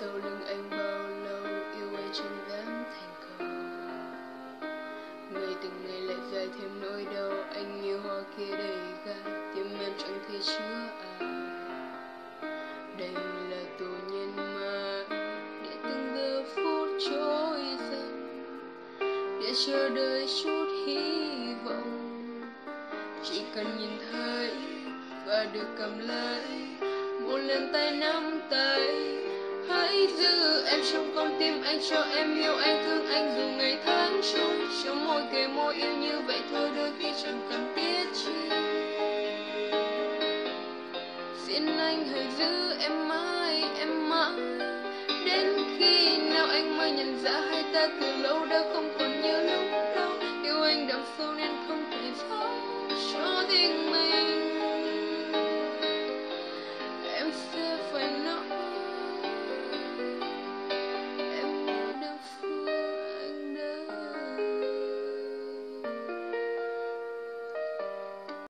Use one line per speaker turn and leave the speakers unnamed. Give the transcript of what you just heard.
sau lưng anh bao lâu yêu ai trên dám thành cầu người từng ngày lại dài thêm nỗi đau, anh yêu hoa kia đầy gai tim em chẳng thể chứa ai. Đây là tù nhân mà để từng giờ phút trôi dần để chờ đợi chút hy vọng. Chỉ cần nhìn thấy và được cầm lấy, một lần tay nắm tay em trong con tim anh cho em yêu anh, thương anh dù ngày tháng trôi. Trong môi kề môi yêu như vậy thôi, đôi khi chẳng cần biết chi. Xin anh hãy giữ em mãi em mãi. Đến khi nào anh mới nhận ra hai ta từ lâu đã không